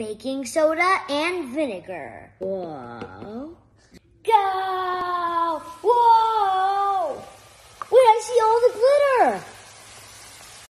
baking soda, and vinegar. Whoa. Go! Whoa! Wait, I see all the glue.